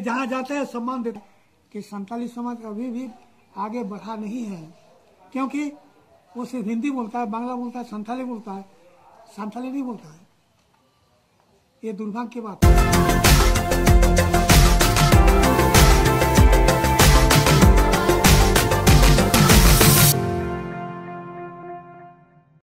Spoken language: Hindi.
जहाँ जाते हैं, सम्मान देते कि संताली समाज अभी भी आगे बढ़ा नहीं है। क्योंकि वो सिर्फ़ हिंदी बोलता है, बांग्ला बोलता है, संथाली बोलता है, संथाली नहीं बोलता है। ये दुर्भाग्य की बात है।